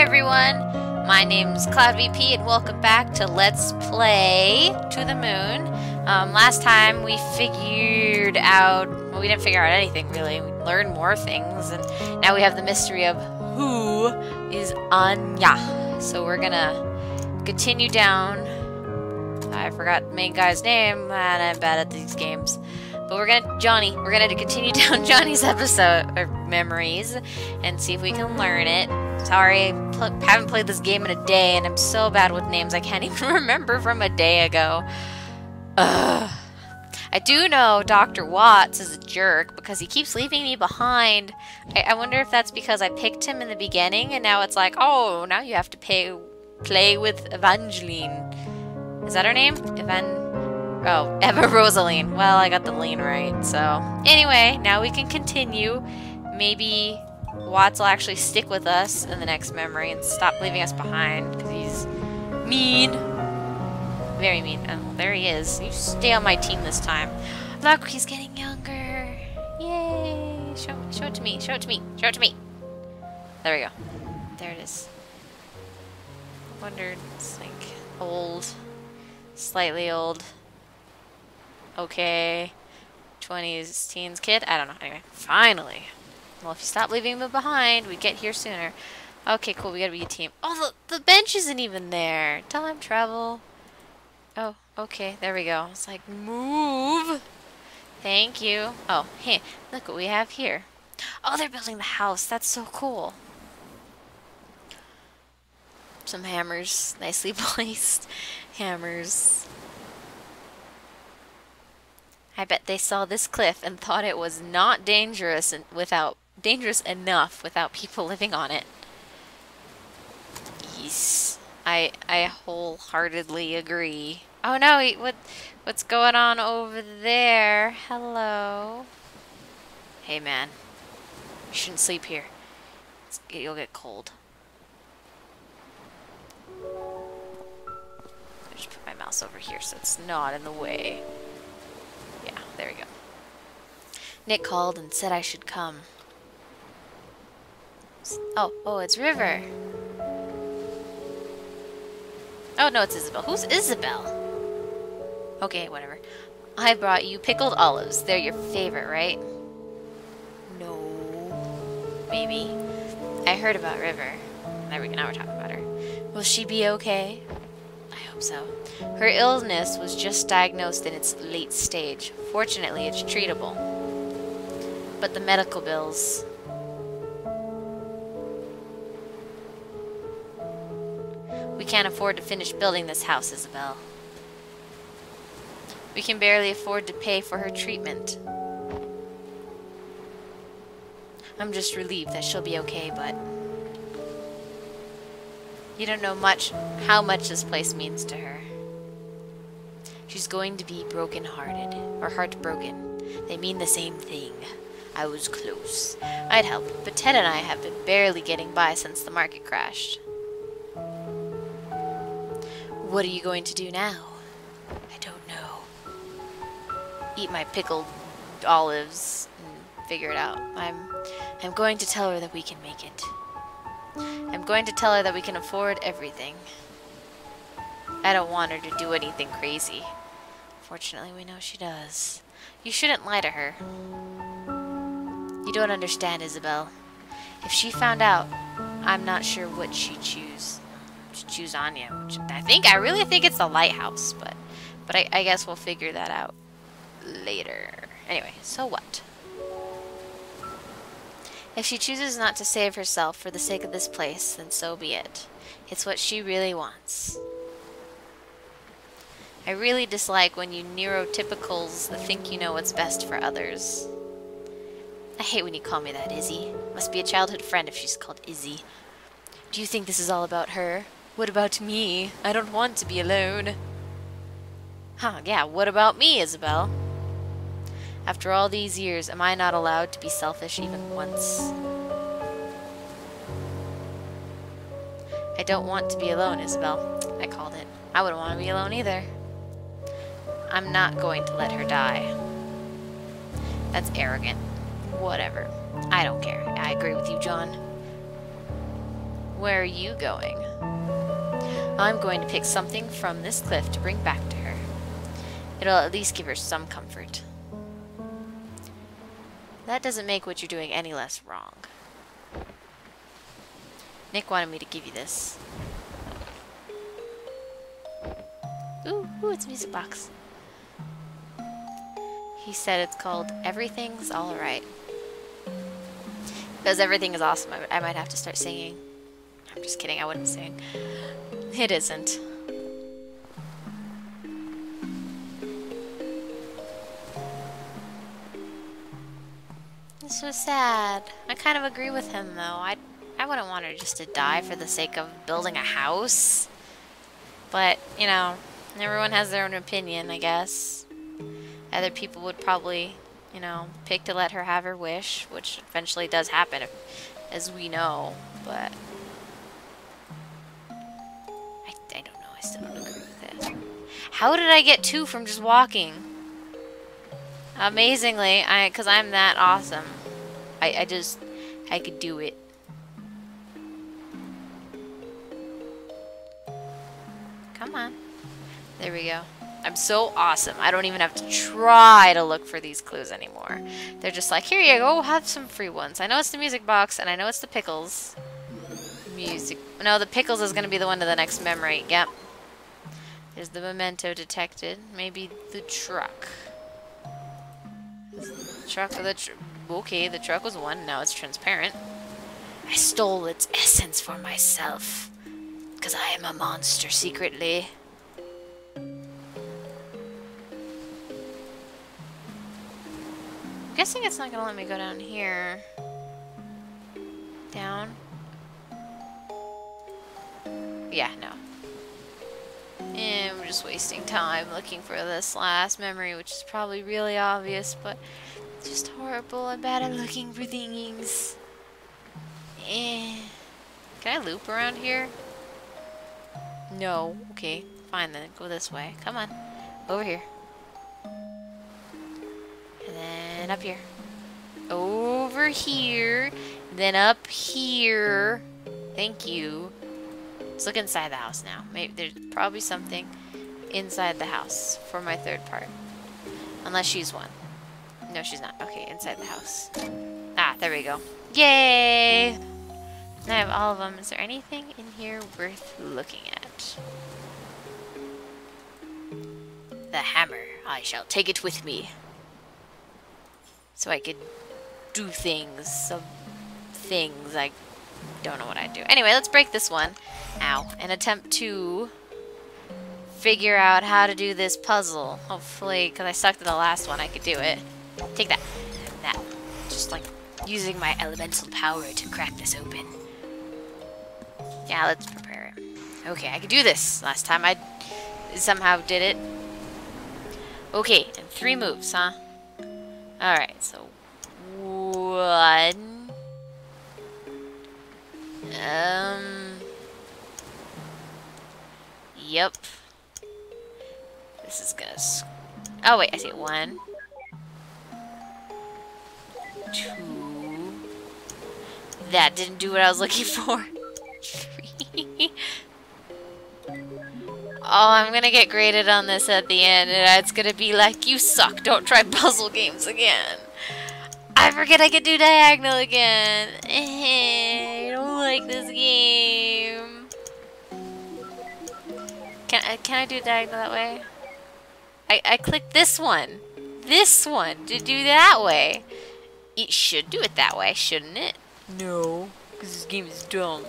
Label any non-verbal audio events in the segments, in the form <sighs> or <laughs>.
everyone! My name's Cloud VP and welcome back to Let's Play to the Moon. Um, last time we figured out, well we didn't figure out anything really, we learned more things and now we have the mystery of who is Anya. So we're gonna continue down, I forgot the main guy's name and I'm bad at these games. But we're gonna, Johnny, we're gonna continue <laughs> down Johnny's episode, or memories, and see if we can learn it. Sorry, pl haven't played this game in a day, and I'm so bad with names I can't <laughs> even remember from a day ago. Ugh. I do know Dr. Watts is a jerk because he keeps leaving me behind. I, I wonder if that's because I picked him in the beginning, and now it's like, oh, now you have to pay, play with Evangeline. Is that her name? Evan... Oh, <laughs> Eva Rosalene. Well, I got the lean right. So, anyway, now we can continue. Maybe Watts will actually stick with us in the next memory and stop leaving us behind because he's mean. Very mean. Oh, there he is. You stay on my team this time. Look, he's getting younger. Yay. Show, show it to me. Show it to me. Show it to me. There we go. There it is. Wondered. It's like old. Slightly old okay 20s teens kid I don't know anyway finally well if you stop leaving them behind we get here sooner. Okay cool we gotta be a team. Oh the, the bench isn't even there. Time travel. Oh okay there we go. It's like move. Thank you. Oh hey look what we have here. Oh they're building the house. That's so cool. Some hammers nicely <laughs> placed hammers. I bet they saw this cliff and thought it was not dangerous without dangerous enough without people <laughs> living on it. Yes. I I wholeheartedly agree. Oh no, what what's going on over there? Hello. Hey man. You shouldn't sleep here. you'll get cold. I just put my mouse over here so it's not in the way. Yeah, there we go. Nick called and said I should come. Oh, oh, it's River. Oh, no, it's Isabelle. Who's Isabelle? Okay, whatever. I brought you pickled olives. They're your favorite, right? No. Maybe. I heard about River. There we go. Now we're talking about her. Will she be okay? I hope so. Her illness was just diagnosed in its late stage. Fortunately, it's treatable. But the medical bills... can't afford to finish building this house, Isabelle. We can barely afford to pay for her treatment. I'm just relieved that she'll be okay, but... You don't know much how much this place means to her. She's going to be broken-hearted, or heartbroken. They mean the same thing. I was close. I'd help, but Ted and I have been barely getting by since the market crashed. What are you going to do now? I don't know. Eat my pickled olives and figure it out. I'm I'm going to tell her that we can make it. I'm going to tell her that we can afford everything. I don't want her to do anything crazy. Fortunately, we know she does. You shouldn't lie to her. You don't understand, Isabelle. If she found out, I'm not sure what she'd choose. She'd choose Anya, which I think, I really think it's the lighthouse, but, but I, I guess we'll figure that out later. Anyway, so what? If she chooses not to save herself for the sake of this place, then so be it. It's what she really wants. I really dislike when you neurotypicals think you know what's best for others. I hate when you call me that, Izzy. Must be a childhood friend if she's called Izzy. Do you think this is all about her? What about me? I don't want to be alone. Huh, yeah, what about me, Isabelle? After all these years, am I not allowed to be selfish even once? I don't want to be alone, Isabelle. I called it. I wouldn't want to be alone either. I'm not going to let her die. That's arrogant. Whatever. I don't care. I agree with you, John. Where are you going? I'm going to pick something from this cliff to bring back to her. It'll at least give her some comfort. That doesn't make what you're doing any less wrong. Nick wanted me to give you this. Ooh, ooh, it's a music box. He said it's called Everything's Alright. Because everything is awesome, I, I might have to start singing. I'm just kidding, I wouldn't sing. It isn't. This was sad. I kind of agree with him, though. I, I wouldn't want her just to die for the sake of building a house. But, you know, everyone has their own opinion, I guess. Other people would probably, you know, pick to let her have her wish, which eventually does happen, if, as we know. But I still don't agree with it. How did I get two from just walking? Amazingly, I because I'm that awesome. I, I just I could do it. Come on. There we go. I'm so awesome. I don't even have to try to look for these clues anymore. They're just like, here you go, have some free ones. I know it's the music box, and I know it's the pickles. Music. No, the pickles is going to be the one to the next memory. Yep. There's the memento detected. Maybe the truck. The truck the tr Okay, the truck was one. Now it's transparent. I stole its essence for myself. Because I am a monster secretly. I'm guessing it's not going to let me go down here. Down. Yeah, no. Just wasting time looking for this last memory, which is probably really obvious, but just horrible. I'm bad at looking for things. Eh. Can I loop around here? No. Okay, fine then. Go this way. Come on. Over here. And then up here. Over here. Then up here. Thank you. Let's look inside the house now. Maybe there's probably something inside the house for my third part. Unless she's one. No, she's not. Okay, inside the house. Ah, there we go. Yay! Now I have all of them. Is there anything in here worth looking at? The hammer. I shall take it with me. So I could do things. Some things I don't know what I'd do. Anyway, let's break this one. Ow. And attempt to figure out how to do this puzzle. Hopefully, because I sucked at the last one, I could do it. Take that. That. Just like using my elemental power to crack this open. Yeah, let's prepare it. Okay, I can do this. Last time I somehow did it. Okay, and three moves, huh? Alright, so one. Um. Yep. This is gonna. oh wait, I see one, two. That didn't do what I was looking <laughs> for. Three. Oh, I'm gonna get graded on this at the end, and it's gonna be like, you suck, don't try puzzle games again. I forget I could do diagonal again. <laughs> I don't like this game. Can I, can I do diagonal that way? I, I clicked this one. This one to do that way. It should do it that way, shouldn't it? No, because this game is dumb.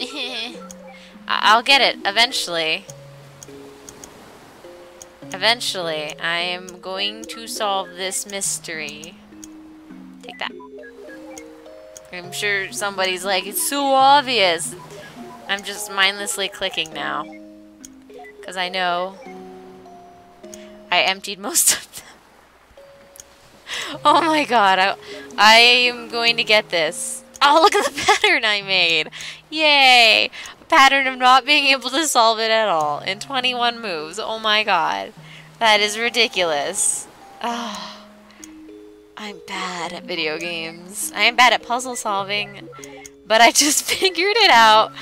Hmm. <laughs> I'll get it eventually. Eventually, I am going to solve this mystery. Take that. I'm sure somebody's like, it's so obvious. I'm just mindlessly clicking now. Because I know I emptied most <laughs> of them. oh my god, I, I am going to get this. Oh, look at the <laughs> pattern I made. Yay. A pattern of not being able to solve it at all in 21 moves. Oh my god. That is ridiculous. Oh, I'm bad at video games. I am bad at puzzle solving, but I just <laughs> figured it out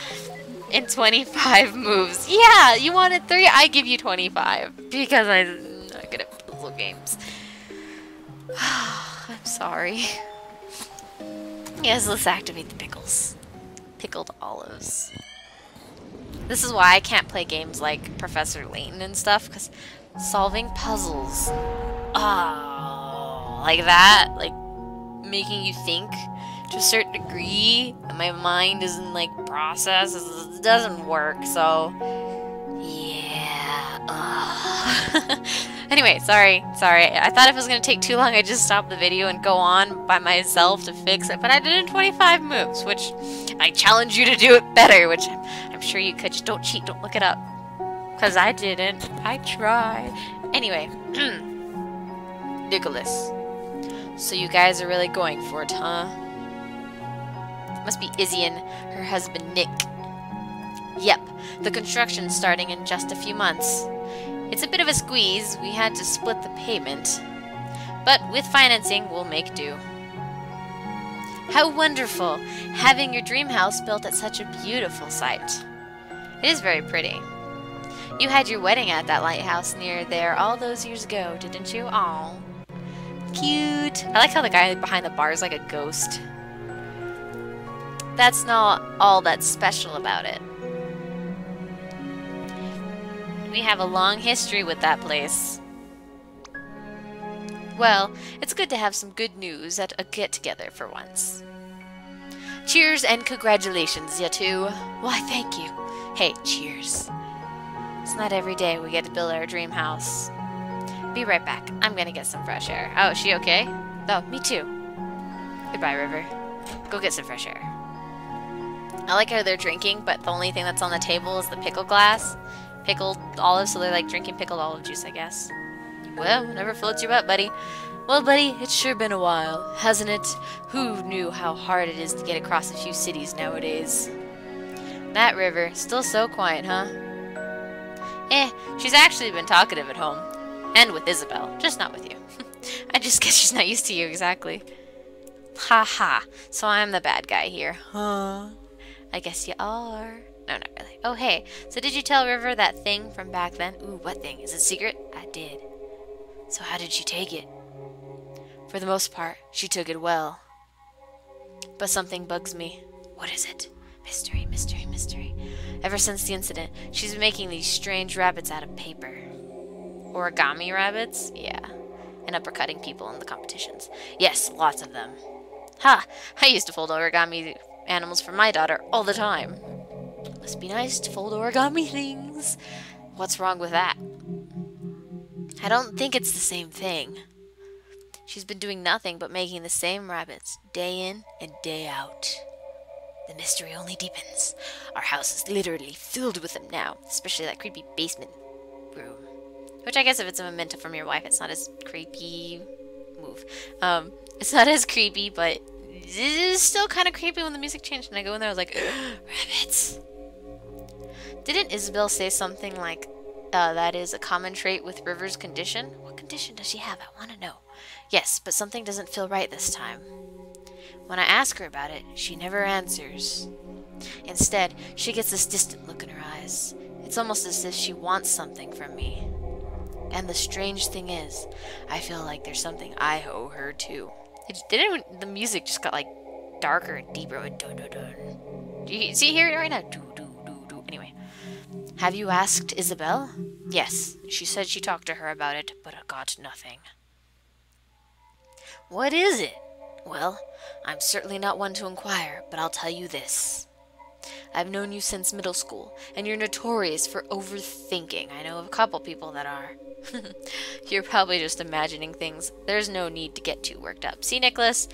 in 25 moves. Yeah, you wanted three, I give you 25 because I'm not good at puzzle games. <sighs> I'm sorry. <laughs> Yes, let's activate the pickles. Pickled olives. This is why I can't play games like Professor Layton and stuff, because solving puzzles. Oh, like that, like making you think to a certain degree, and my mind isn't like process, it doesn't work, so yeah. <laughs> anyway, sorry, sorry. I thought if it was going to take too long, I'd just stop the video and go on by myself to fix it, but I did in 25 moves, which I challenge you to do it better, which I'm sure you could. Just don't cheat, don't look it up. Because I didn't. I tried. Anyway, <clears throat> Nicholas. So you guys are really going for it, huh? Must be Izzy and her husband Nick. Yep, the construction's starting in just a few months. It's a bit of a squeeze, we had to split the payment. But with financing, we'll make do. How wonderful, having your dream house built at such a beautiful site. It is very pretty. You had your wedding at that lighthouse near there all those years ago, didn't you? Aw. Cute. I like how the guy behind the bar is like a ghost. That's not all that's special about it. We have a long history with that place. Well, it's good to have some good news at a get-together for once. Cheers and congratulations, you two. Why, thank you. Hey, cheers. It's not every day we get to build our dream house. Be right back. I'm gonna get some fresh air. Oh, is she okay? Oh, me too. Goodbye, River. Go get some fresh air. I like how they're drinking, but the only thing that's on the table is the pickle glass. Pickled olives, so they're like drinking pickled olive juice, I guess. Well, never floats your boat, buddy. Well, buddy, it's sure been a while, hasn't it? Who knew how hard it is to get across a few cities nowadays? That river, still so quiet, huh? Eh, she's actually been talkative at home. And with Isabelle, just not with you. <laughs> I just guess she's not used to you exactly. Ha ha, so I'm the bad guy here. Huh? I guess you are. No, not really. Oh, hey, so did you tell River that thing from back then? Ooh, what thing? Is it secret? I did. So how did she take it? For the most part, she took it well. But something bugs me. What is it? Mystery, mystery, mystery. Ever since the incident, she's been making these strange rabbits out of paper. Origami rabbits? Yeah. And uppercutting people in the competitions. Yes, lots of them. Ha! I used to fold origami animals for my daughter all the time. Must be nice to fold origami things. What's wrong with that? I don't think it's the same thing. She's been doing nothing but making the same rabbits day in and day out. The mystery only deepens. Our house is literally filled with them now, especially that creepy basement room. Which I guess if it's a memento from your wife, it's not as creepy. Move. Um, it's not as creepy, but it is still kind of creepy when the music changed and I go in there, I was like, <gasps> rabbits. Didn't Isabelle say something like, uh, that is a common trait with River's condition? What condition does she have? I want to know. Yes, but something doesn't feel right this time. When I ask her about it, she never answers. Instead, she gets this distant look in her eyes. It's almost as if she wants something from me. And the strange thing is, I feel like there's something I owe her too. It didn't the music just got like darker and deeper with dun dun dun. Do you see hear it right now? Do do do do. Anyway, have you asked Isabelle? Yes, she said she talked to her about it, but got nothing. What is it? Well, I'm certainly not one to inquire, but I'll tell you this. I've known you since middle school, and you're notorious for overthinking. I know of a couple people that are. <laughs> you're probably just imagining things. There's no need to get too worked up. See, Nicholas?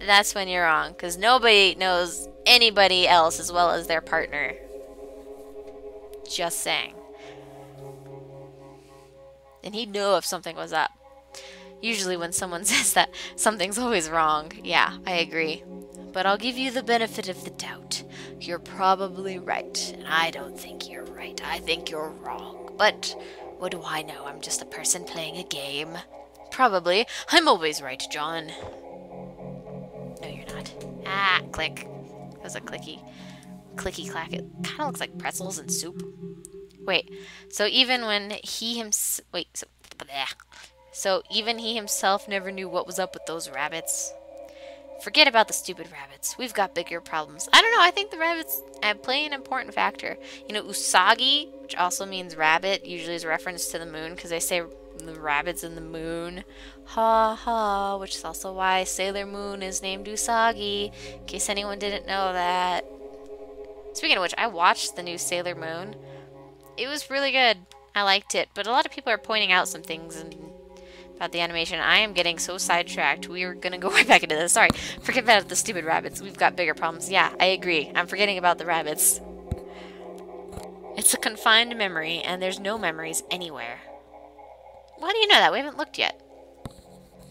That's when you're wrong, because nobody knows anybody else as well as their partner. Just saying. And he'd know if something was up. Usually when someone <laughs> says that, something's always wrong. Yeah, I agree. But I'll give you the benefit of the doubt. You're probably right, and I don't think you're right. I think you're wrong. But what do I know? I'm just a person playing a game. Probably. I'm always right, John. No, you're not. Ah, click. That was a clicky. Clicky clack. It kind of looks like pretzels and soup. Wait, so even when he himself... Wait, so... Bleh. So even he himself never knew what was up with those rabbits. Forget about the stupid rabbits. We've got bigger problems. I don't know. I think the rabbits uh, play an important factor. You know, Usagi, which also means rabbit, usually is a reference to the moon because they say the rabbits in the moon. Ha ha, which is also why Sailor Moon is named Usagi, in case anyone didn't know that. Speaking of which, I watched the new Sailor Moon. It was really good. I liked it, but a lot of people are pointing out some things and about the animation. I am getting so sidetracked. We are going to go <laughs> right back into this. Sorry. Forget about the stupid rabbits. We've got bigger problems. Yeah, I agree. I'm forgetting about the rabbits. It's a confined memory, and there's no memories anywhere. Why do you know that? We haven't looked yet.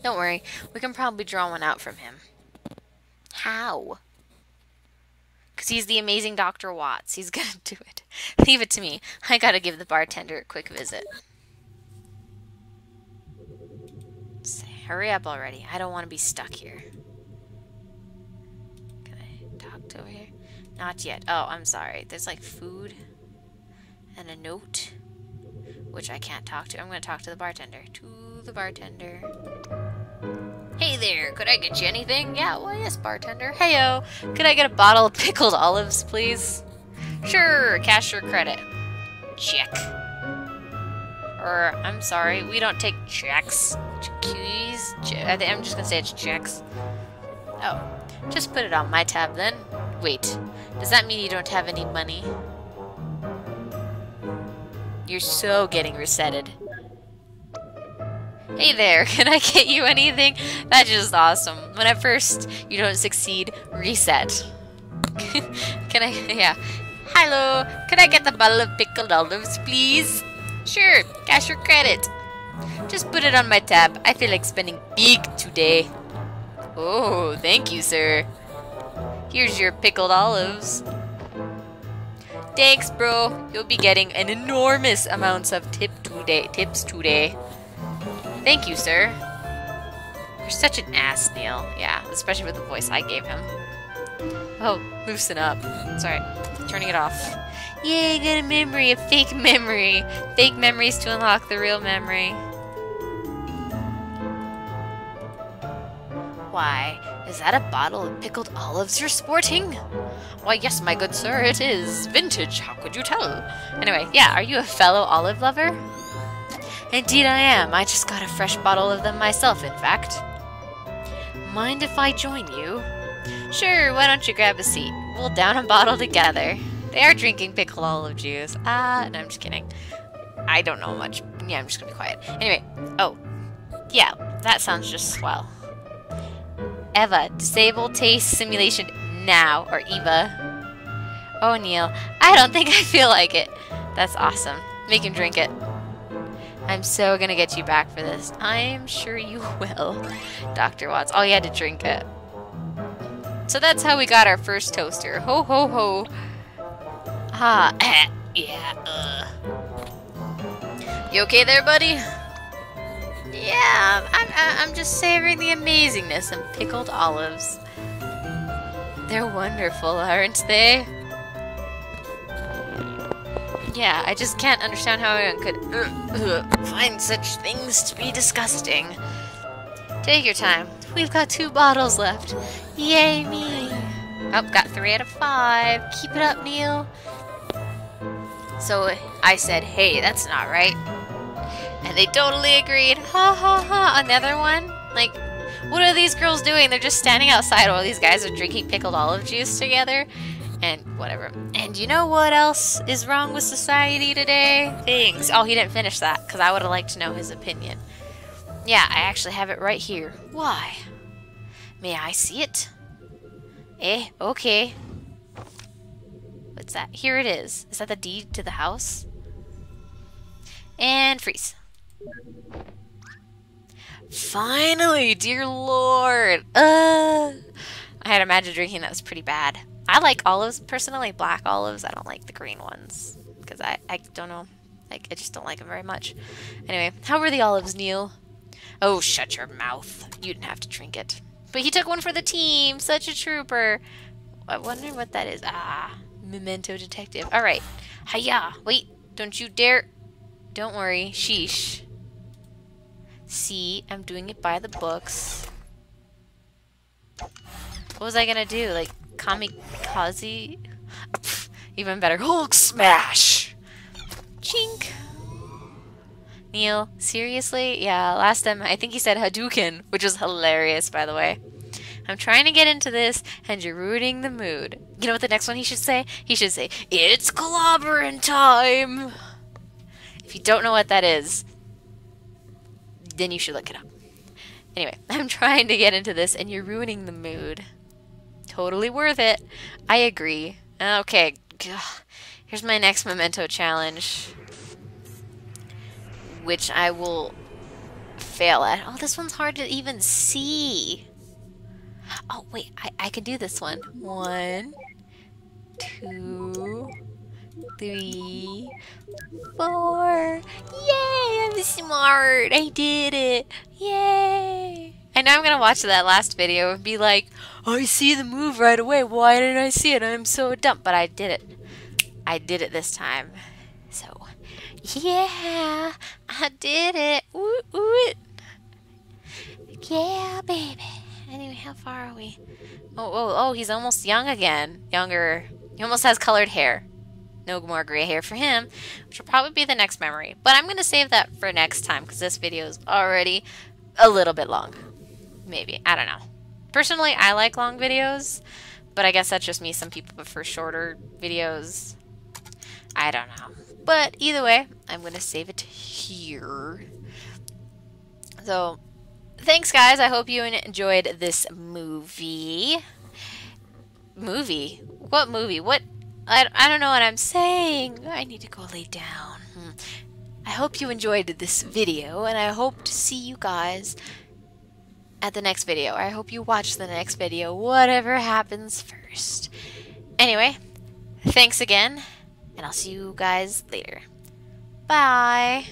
Don't worry. We can probably draw one out from him. How? Because he's the amazing Dr. Watts. He's <laughs> going to do it. Leave it to me. I got to give the bartender a quick visit. Hurry up already. I don't want to be stuck here. Can I talk to over here? Not yet. Oh, I'm sorry. There's like food and a note, which I can't talk to. I'm going to talk to the bartender. To the bartender. Hey there, could I get you anything? Yeah, well, yes, bartender. Heyo, could I get a bottle of pickled olives, please? Sure, cash or credit. Check. Or, I'm sorry, we don't take checks. Keys? I think I'm just gonna say it's checks. Oh, just put it on my tab then. Wait, does that mean you don't have any money? You're so getting resetted. Hey there, <laughs> can I get you anything? That's just awesome. When at first you don't succeed, reset. <laughs> can I, yeah. Hello, can I get the bottle of pickled olives, please? Sure, cash or credit. Just put it on my tab. I feel like spending big today. Oh, thank you, sir. Here's your pickled olives. Thanks, bro. You'll be getting an enormous amounts of tip today, tips today. Thank you, sir. You're such an ass, Neil. Yeah, especially with the voice I gave him. Oh, loosen up. Sorry, turning it off. Yay, get a memory, a fake memory. Fake memories to unlock the real memory. Why, is that a bottle of pickled olives you're sporting? Why, yes, my good sir, it is. Vintage, how could you tell? Anyway, yeah, are you a fellow olive lover? Indeed I am. I just got a fresh bottle of them myself, in fact. Mind if I join you? Sure, why don't you grab a seat? We'll down a bottle together. They are drinking pickled olive juice. Ah, uh, no, I'm just kidding. I don't know much. Yeah, I'm just gonna be quiet. Anyway, oh, yeah, that sounds just swell. Eva, disable taste simulation now, or Eva. Oh, Neil, I don't think I feel like it. That's awesome. Make him drink it. I'm so gonna get you back for this. I'm sure you <laughs> will, Dr. Watts. Oh, you had to drink it. So that's how we got our first toaster. Ho, ho, ho. Ah, <clears throat> yeah, uh. You okay there, buddy? Yeah, I'm, I'm just savoring the amazingness of pickled olives. They're wonderful, aren't they? Yeah, I just can't understand how anyone could uh, uh, <clears throat> find such things to be disgusting. Take your time. We've got two bottles left. Yay me! Oh, got three out of five. Keep it up, Neil. So I said, hey, that's not right. And they totally agreed. Ha ha ha. Another one? Like, what are these girls doing? They're just standing outside while these guys are drinking pickled olive juice together. And whatever. And you know what else is wrong with society today? Things. Oh, he didn't finish that because I would have liked to know his opinion. Yeah, I actually have it right here. Why? May I see it? Eh, okay. What's that? Here it is. Is that the deed to the house? And freeze. Finally, dear lord. Uh, I had imagined drinking that was pretty bad. I like olives, personally, black olives. I don't like the green ones because I, I don't know. Like, I just don't like them very much. Anyway, how were the olives, Neil? Oh, shut your mouth. You didn't have to drink it. But he took one for the team. Such a trooper. I wonder what that is. Ah, memento detective. All right. Hiya. Wait, don't you dare. Don't worry. Sheesh. See, I'm doing it by the books. What was I gonna do? Like, kamikaze? <laughs> even better. Hulk smash! Chink! Neil, seriously? Yeah, last time I think he said Hadouken, which was hilarious, by the way. I'm trying to get into this, and you're ruining the mood. You know what the next one he should say? He should say, It's clobbering time! If you don't know what that is, then you should look it up. Anyway, <laughs> I'm trying to get into this, and you're ruining the mood. Totally worth it. I agree. Okay, here's my next memento challenge which I will fail at. Oh, this one's hard to even see. Oh, wait, I, I can do this one. One, two, three, four. Yay, I'm smart. I did it. Yay. I know I'm going to watch that last video and be like, oh, I see the move right away. Why didn't I see it? I'm so dumb. But I did it. I did it this time. So, yeah, I did it. Ooh, ooh. Yeah, baby. Anyway, how far are we? Oh, oh, oh, he's almost young again. Younger. He almost has colored hair. No more gray hair for him, which will probably be the next memory. But I'm going to save that for next time because this video is already a little bit long. Maybe. I don't know. Personally, I like long videos, but I guess that's just me. Some people prefer shorter videos. I don't know. But either way, I'm going to save it here. So, thanks guys. I hope you enjoyed this movie. Movie? What movie? What? I, I don't know what I'm saying. I need to go lay down. Hmm. I hope you enjoyed this video, and I hope to see you guys at the next video. I hope you watch the next video, whatever happens first. Anyway, thanks again, and I'll see you guys later. Bye!